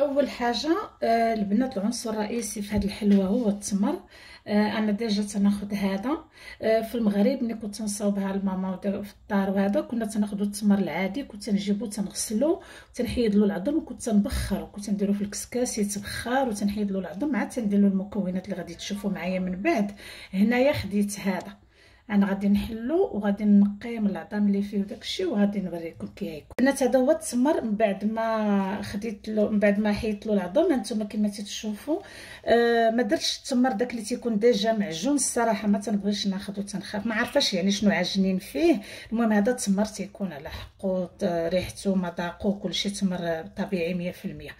أول حاجة آه، البنات العنصر الرئيسي في هذه الحلوه هو التمر. آه، أنا déjà تناخذ هذا. آه، في المغرب ملي كنت نصاوبها لماما في الدار وهذا كنا تناخذوا التمر العادي كنت نجيبو تنغسلو وتنحيد له العظم وكنت نبخر وكنت نديرو في الكسكاس يتبخر وتنحيد له العظم عاد تندير له المكونات اللي غادي تشوفوا معايا من بعد. هنايا خديت هذا. أنا غادي نحلو وغادي نقي من العظام اللي فيه وداكشي وغادي نوريكم كي غيكون بنات هذا هو التمر من بعد ما خديت له من بعد ما حيدت له العظم هانتوما كما تشوفوا آه ما درتش التمر داك اللي تيكون ديجا معجون الصراحة ما تنبغيش ناخذ وتنخاف. ما عرفاش يعني شنو عاجنين فيه. المهم هذا التمر تيكون على حقو ريحته مذاقه كلشي تمر طبيعي 100%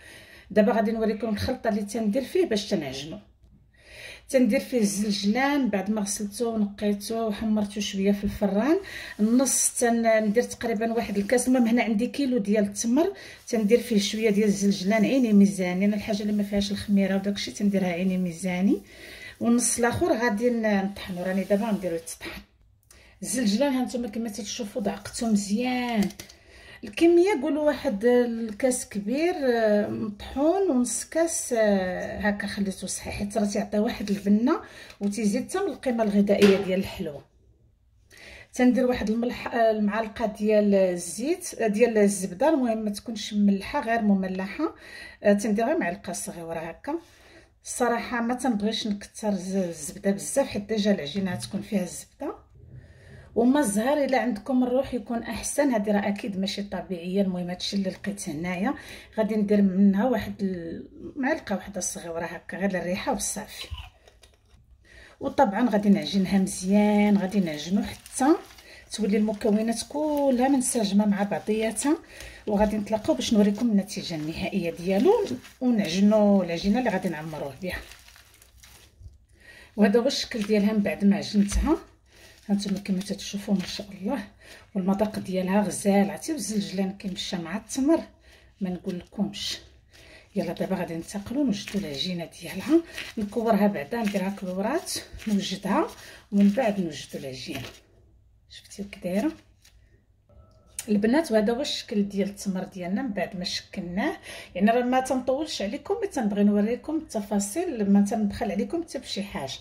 دابا غادي نوريكم الخلطة اللي تندير فيه باش تنعجنو. تندير فيه الزلجلان بعد ما غسلته ونقيته وحمرته شوية في الفران. النص تندير تقريبا واحد الكاس. المهم هنا عندي كيلو ديال التمر. تندير فيه شوية ديال الزلجلان عيني ميزاني. أنا الحاجة اللي ما فيهاش الخميرة وداكشي تنديرها عيني ميزاني. والنص الآخر غادي نطحنو. راني دابا نديرو يتطحن. الزلجلان هانتوما كما تشوفوا دعقته مزيان. الكمية قولوا واحد الكاس كبير آه، مطحون ونص كاس آه، هكا خليته صحيح. حيت راه تيعطي واحد البنة وتيزيد حتى من القيمة الغذائية ديال الحلوة. تندير واحد الملح آه، المعلقة ديال الزيت ديال الزبدة. المهم ما تكونش مملحة غير مملحة. تندير غير معلقه صغيره هكا. الصراحه ما تنبغيش نكثر الزبدة بزاف حيت ديجا العجينة تكون فيها الزبدة. وما الزهر إلا عندكم الروح يكون أحسن. هذه راه أكيد ماشي طبيعية. المهم هادشي اللي لقيت هنايا. غادي ندير منها واحد المعلقه واحدة صغيرة هكا غير الريحة وصافي وطبعا غادي نعجنها مزيان غادي نعجنو حتى تولي المكونات كلها منسجمة مع بعضياتها. وغادي نتلاقاو باش نوريكم النتيجة النهائية ديالو ونعجنو العجينة اللي غادي نعمروه بها. وهذا هو الشكل ديالها من بعد ما عجنتها. هانتوما كما تتشوفوا ما شاء الله. والمذاق ديالها غزال. عرفتي الزلجلان كيمشى مع التمر. ما نقول لكمش يلا دابا غادي ننتقلوا نوجدوا العجينة ديالها. نكورها بعدا نديرها كبورات نوجدها ومن بعد نوجدوا العجينة. شفتي كي دايرة؟ البنات وهذا هو الشكل ديال التمر ديالنا من بعد ما شكلناه. يعني راه ما تنطولش عليكم مي تنبغي نوريكم التفاصيل ما تندخل عليكم حتى بشي حاجة.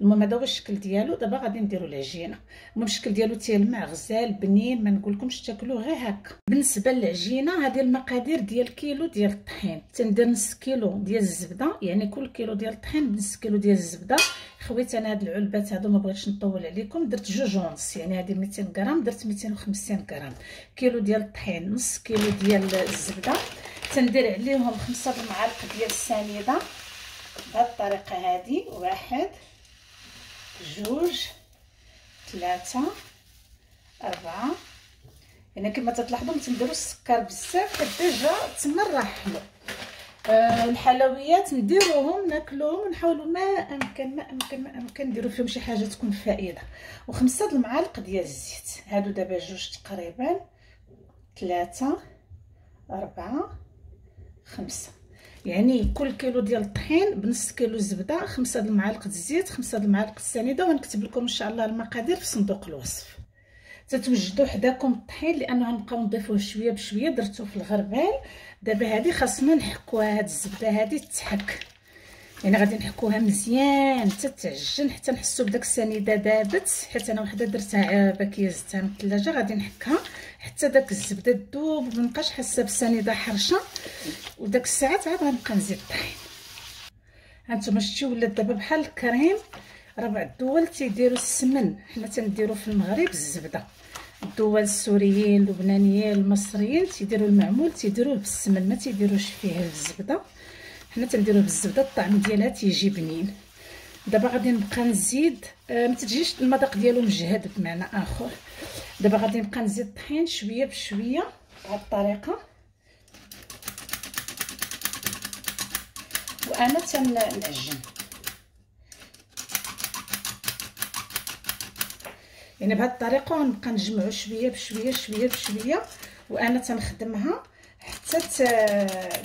المهم هذا هو الشكل ديالو. دابا غادي نديرو العجينة. المهم الشكل ديالو تيلمع غزال بنين ما نقولكمش تاكلوه غير هكا. بالنسبة للعجينة هذه المقادير ديال كيلو ديال الطحين. تندير نص كيلو ديال الزبدة يعني كل كيلو ديال الطحين بنص كيلو ديال الزبدة. خويت أنا هاد العلبات هادو ما بغيتش نطول عليكم. درت جوج ونص يعني هذه 200 غرام درت 250 غرام. كيلو ديال الطحين نص كيلو ديال الزبدة. تندير عليهم خمسة المعالق ديال السنيده بهذه الطريقة هذه واحد جوج ثلاثة أربعة. يعني كما تلاحظوا تنديروا السكر بزاف حيت déjà التمر راه حلو آه الحلويات نديروهم ناكلوهم ونحاولوا ما أمكن ما أمكن ما أمكن نديروا فيهم شي حاجة تكون فائدة. وخمسة المعالق ديال الزيت. هادو دابا جوج تقريبا. ثلاثة أربعة خمسة. يعني كل كيلو ديال الطحين بنص كيلو الزبده خمسة المعالق الزيت خمسة المعالق السنيده ونكتب لكم إن شاء الله المقادير في صندوق الوصف. تتوجدوا حداكم الطحين لأنه غنبقاو نضيفوه شوية بشوية. درتو في الغربال. دابا هذه خاصنا نحكوها هاد الزبدة هذه تحك يعني غادي نحكوها مزيان حتى تعجن حتى نحسوا بداك السنيده دابت حيت أنا وحدة درتها باكيه زدتها من الثلاجة غادي نحكها. حتى داك الزبدة تذوب مابقاش حاسة بالسنيده حرشة. وداك الساعات عاد غنبقى نزيد الطحين. هانتوما شتي ولات دابا بحال الكريم؟ راه بعض الدول تيديروا السمن. حنا تنديروا في المغرب الزبدة. الدول السوريين اللبنانيين المصريين تيديروا المعمول تيديروه بالسمن ما تيديروش فيه الزبدة. حنا تنديروه بالزبدة الطعم ديالها تيجي بنين. دابا غادي نبقى نزيد آه ما تجيش المذاق ديالو مجهد بمعنى آخر. دابا غادي نبقى نزيد الطحين شوية بشوية بهذه الطريقة. وأنا تنعجن يعني بهذه الطريقة غنبقى نجمعو شوية بشوية شوية بشوية وأنا تنخدمها حتى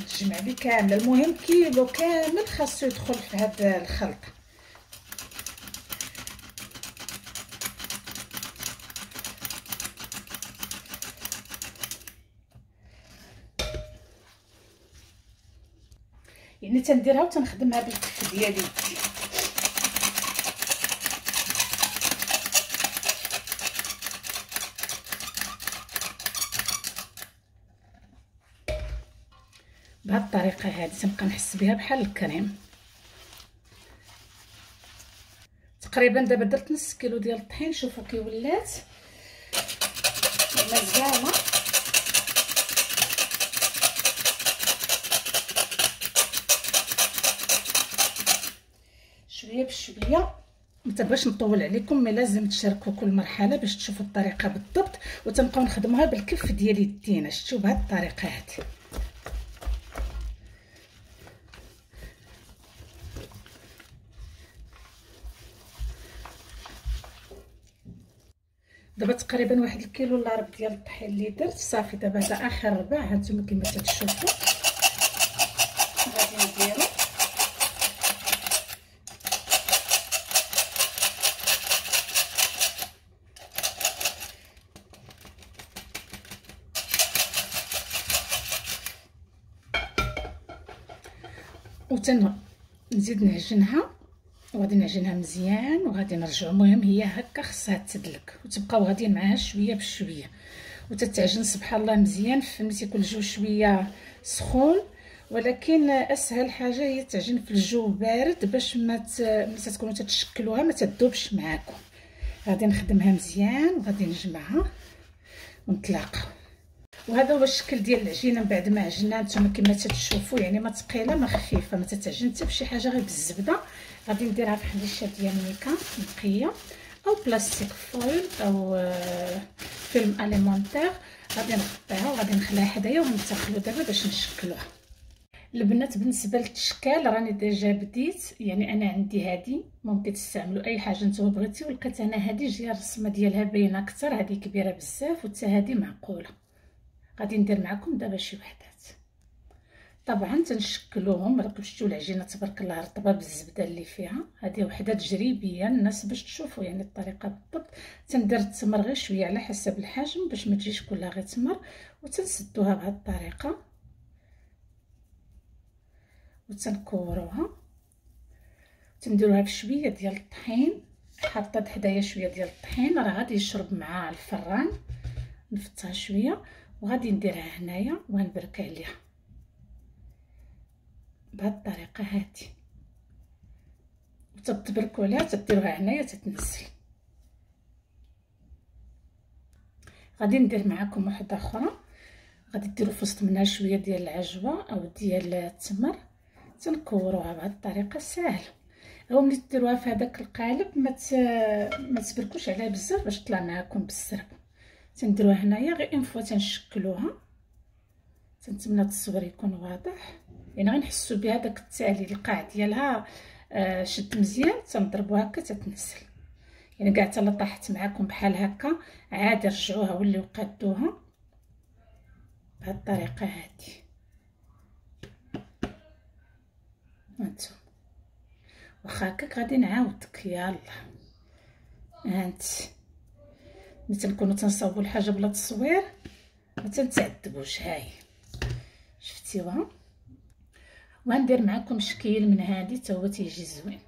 تجمع لي كامله المهم كيلو كامل خاصو يدخل في هذا الخلطة. يعني تنديرها وتنخدمها بالكف ديالي بهاد الطريقة هذه تنبقى نحس بها بحال الكريم تقريبا دابا درت نص كيلو ديال الطحين شوفوا كي ولات. مزيانه شوية بشوية. متبغيش نطول عليكم مي لازم تشاركوا كل مرحلة باش تشوفوا الطريقة بالضبط وتنبقاو نخدموها بالكف ديال يدينا. شفتوا بهاد الطريقة هذه دابا تقريبا واحد الكيلو إلا ربع ديال الطحين اللي درت. صافي دابا هذا آخر ربع هانتوما كما تشوفوا غادي نديرو. وتن نزيد نعجنها وغادي نعجنها مزيان وغادي نرجعو المهم هي هكا خصها تدلك وتبقاو غاديين معاها شوية بشوية. وتتعجن سبحان الله مزيان فهمتي كل جو شوية سخون ولكن أسهل حاجة هي تعجن في الجو بارد باش ما تكونوا تتشكلوها ما تذوبش معاكم. غادي نخدمها مزيان وغادي نجمعها ونتلاقاو. وهذا هو الشكل ديال العجينة من بعد ما عجنها نتوما كما تتشوفوا يعني ما ثقيلة ما خفيفة ما تتعجن حتى بشي حاجة غير بالزبدة. غادي نديرها في حديشه ديال ميكا نقية أو plastic foil أو آه، film alimentaire غادي نغطيها وغادي نخليها حدايا وننتقلوا دابا باش نشكلوها. البنات بالنسبة للتشكال راني déjà بديت يعني أنا عندي هادي ممكن تستعملوا أي حاجة نتوما بغيتي ولقيت أنا هادي جاية الرسمة ديالها باينة أكثر هادي كبيرة بزاف وتا هادي معقولة. غادي ندير معكم دابا شي وحدات طبعا تنشكلوهم راكم شفتوا العجينه تبارك الله رطبة بالزبدة اللي فيها. هذه وحدة تجريبية الناس باش تشوفوا يعني الطريقة بالضبط. تندير التمر غير شوية على حسب الحجم باش ما تجيش كلها غير تمر وتنسدوها بهذه الطريقة. وتنكوروها. تنديروها بشويه ديال الطحين. حطيت حدايا شوية ديال الطحين. راه غادي يشرب مع الفران. نفتها شوية. وغادي نديرها هنايا وغنبرك عليها. بهاد الطريقة هادي. وتتبركوا عليها تديروها هنايا تتنزل غادي ندير معكم واحدة أخرى غادي ديروا في وسط منها شوية ديال العجوة أو ديال التمر. تنكوروها بهاد الطريقة ساهله هو ملي ديروها في هذاك القالب ما ما تبركوش عليها بزاف باش تطلع معكم بالسرب. تنديروها هنايا غير un fois تنشكلوها. تنتمنى التصوير يكون واضح. يعني غنحسوا بها داك التالي القاع ديالها آه شد مزيان تنضربوها هكا تتنزل يعني كاع حتى طاحت معكم بحال هكا عادي رجعوها وليو قادوها بهاد الطريقة هادي. هانتوما. واخا هكاك غادي نعاودك يلا. هانت. ملي تنكونوا تنصاوبوا الحاجة بلا تصوير ما تنتعذبوش هاي. شفتيوها؟ وغندير معكم شكيل من هادي حتى هو تيجي زوين.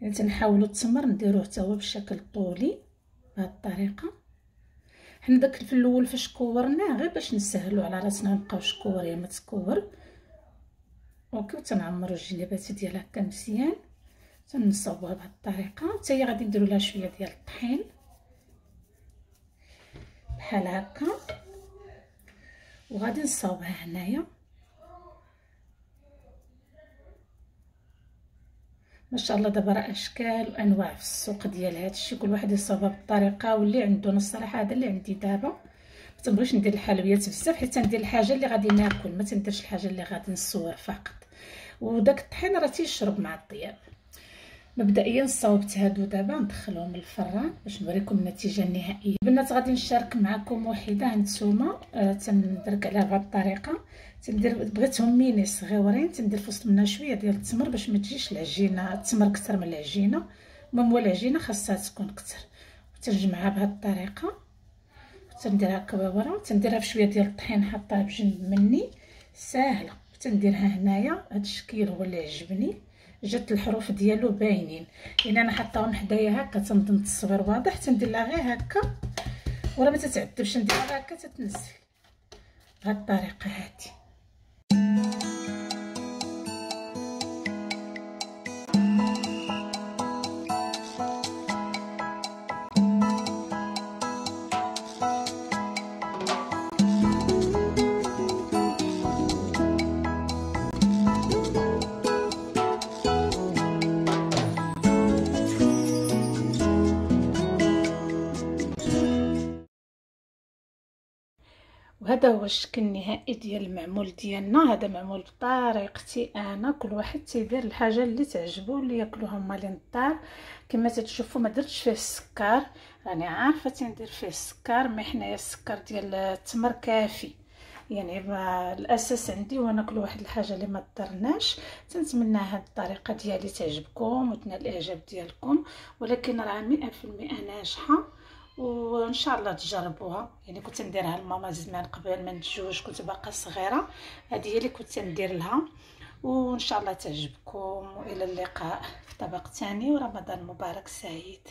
يعني تنحاولوا التمر نديروه حتى هو بشكل طولي بهذه الطريقة. حنا داك في الأول فاش كورناه غير باش نسهلوا على راسنا مابقاوش كور يا ما تكور أوكي تنعمروا الجلابات ديالها هكا مزيان. تنصاوبوها بهذه الطريقة. حتى هي غادي نديروا لها شوية ديال الطحين. بحال هكا. وغادي نصاوبها هنايا. ما شاء الله دابا راه اشكال وانواع في السوق ديال هادشي كل واحد يصاوبها بالطريقة واللي عنده الصراحه هذا اللي عندي دابا. ما تنبغيش ندير الحلويات بزاف حيت تندير الحاجة اللي غادي ناكل. ما تنديرش الحاجة اللي غادي نصور فقط. وداك الطحين راه تيشرب مع الطياب. مبدئيا صاوبت هادو دابا ندخلهم للفران باش نوريكم النتيجة النهائية. البنات غادي نشارك معكم وحده هانتوما. آه تندرك عليها بهذه الطريقة. تندير بغيتهم ميني صغيورين. تندير في وسط منها شوية ديال التمر باش ما تجيش العجينة التمر أكثر من العجينة. المهم العجينة خاصها تكون أكثر وتنجمعها بهذه الطريقة. تنديرها كبابره تنديرها بشويه ديال الطحين حطها بجنب مني. ساهلة. تنديرها هنايا. هاد الشكل هو اللي عجبني. جات الحروف ديالو باينين. يعني أنا حطاهم حدايا هكا تنظن التصوير واضح تندير لها غير هكا. ولا ما تتعذبش نديرها هكا تتنزل. بهاد الطريقة هادي وهذا هو الشكل النهائي ديال المعمول ديالنا. هذا معمول بطريقتي أنا كل واحد تيدير الحاجة اللي تعجبو اللي ياكلوها مالين الدار. كما تتشوفوا ما درتش فيه السكر. راني عارفة تندير فيه السكر mais حنايا السكر ديال التمر كافي. يعني الأساس عندي وأنا كل واحد الحاجة اللي ما درناش تنتمنى هاد الطريقة ديالي تعجبكم وتنال الإعجاب ديالكم. ولكن راه 100% ناجحة. وان شاء الله تجربوها. يعني كنت نديرها لماما زمان قبل ما نتزوج كنت باقا صغيرة. هذه هي اللي كنت ندير لها. وان شاء الله تعجبكم. وإلى اللقاء في طبق ثاني ورمضان مبارك سعيد.